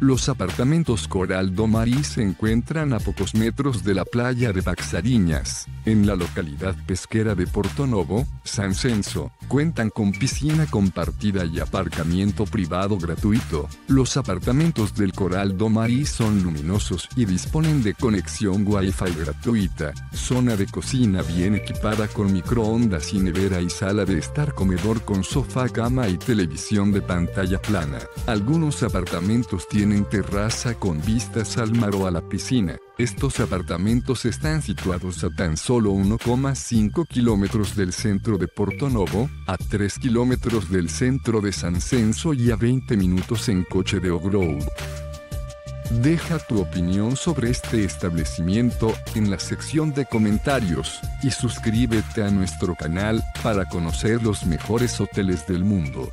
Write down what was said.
Los apartamentos Coral do Mari se encuentran a pocos metros de la playa de Baxariñas, en la localidad pesquera de Porto Novo, San Censo. Cuentan con piscina compartida y aparcamiento privado gratuito. Los apartamentos del Coral do Mari son luminosos y disponen de conexión Wi-Fi gratuita, zona de cocina bien equipada con microondas y nevera y sala de estar comedor con sofá, cama y televisión de pantalla plana. Algunos apartamentos tienen en terraza con vistas al mar o a la piscina. Estos apartamentos están situados a tan solo 1,5 kilómetros del centro de Porto Novo, a 3 kilómetros del centro de San Censo y a 20 minutos en coche de Ogrou. Deja tu opinión sobre este establecimiento en la sección de comentarios y suscríbete a nuestro canal para conocer los mejores hoteles del mundo.